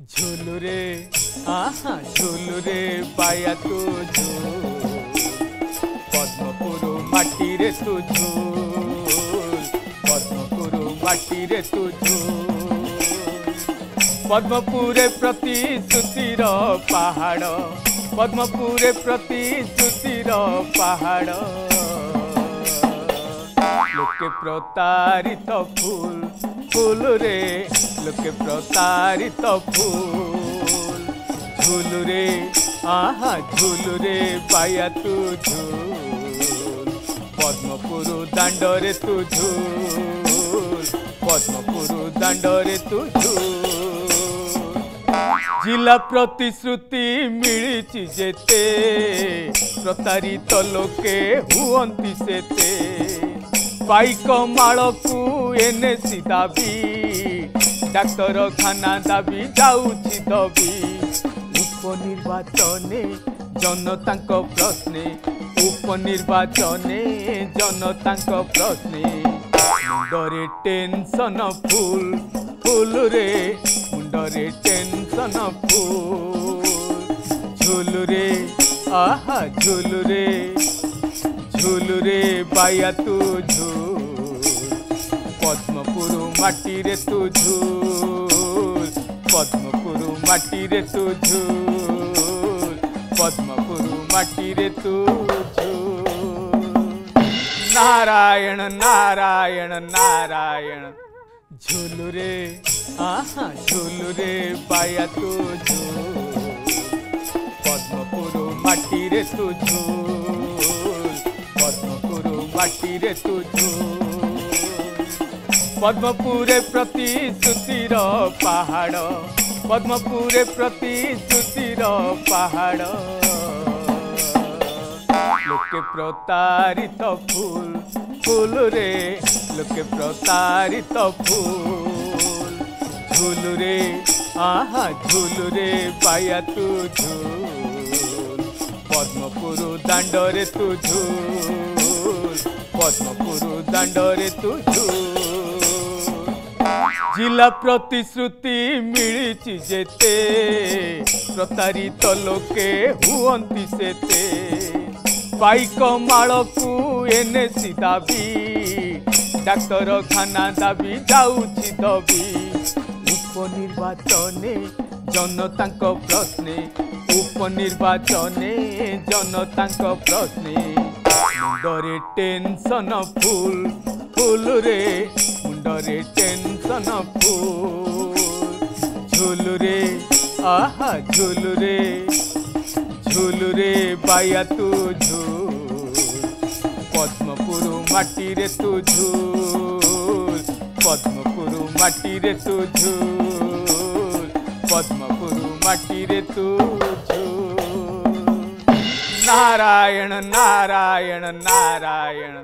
झुलुरे, आहा, झुलुरे रे पाया तू पद्मपुर माटी रे तू झूल माटी रे तू झूल पद्मपुरे प्रतिश्रुतिर पहाड। प्रति प्रतिश्रुतिर पहाड। लोके प्रतारित फूल फूल रे, लोक प्रतारित फूल। झूल रे, आहा, झूल रे, पाया तू झूल। पद्मपुर दंड रे तू झूल। पद्मपुर दंड रे तू झूल। जिला प्रतिश्रुति मिली जेते, प्रतारित लोके हुंती सेते ପାଇକ ମାଳକୁ ଏନ୍ଏସି ଦାବି ଡାକ୍ତରଖାନା ଦାବି ଯାଉଛି ଦବି ଉପନିର୍ବାଚନେ ଜନତାଙ୍କ ପ୍ରଶ୍ନେ ଉପନିର୍ବାଚନେ ଜନତାଙ୍କ ପ୍ରଶ୍ନେ ମୁଣ୍ଡରେ ଟେନସନ ଫୁଲ ଫୁଲ ରେ ମୁଣ୍ଡରେ ଟେନସନ ଫୁଲ ଝୁଲୁରେ ଆହା ଝୁଲୁରେ झुलुरे पाया तुझु पद्मपुर माटी रे तुझु पद्मपुर माटी रे तुझु पद्मपुर माटी रे तुझु नारायण नारायण नारायण झुलुरे आहा झुलुरे पाया तुझु पद्मपुर माटी रे तुझु बाटी रे तुझो। पद्मपुरे प्रतिश्रुतिर पहाड। पद्मपुरे प्रतिश्रुतिर पहाड। लोके प्रतारित फूल फूल रे। लोके प्रतारित फूल। झूल रे, आहा, झूल रे, पाया तू झुल पद्मपुरु दांडरे तू পদ্মপুর দাণ্ডরে তু ঝুল ଜିଲ୍ଲା ପ୍ରତିଶ୍ରୁତି ମିଳିଛି ଯେତେ ପ୍ରତାରିତ ଲୋକେ ହୁଅନ୍ତି ସେତେ ପାଇକ ମାଳକୁ ଏନ୍ଏସି ଦାବି ଡାକ୍ତରଖାନା ଦାବି ଯାଉଛି ଦବି ଉପନିର୍ବାଚନେ ଜନତାଙ୍କ ପ୍ରଶ୍ନେ ଉପନିର୍ବାଚନେ ଜନତାଙ୍କ ପ୍ରଶ୍ନେ মুন্ডরে টেনশন ফুল ফুল রে মুন্ডরে টেনশন ফুল ঝুল রে আহা ঝুল রে ঝুল রে বাইয়া তু ঝুল পদ্মপুর মাটিরে তু ঝুল পদ্মপুর মাটিরে তু ঝুল পদ্মপুর মাটিরে তু नारायण नारायण नारायण।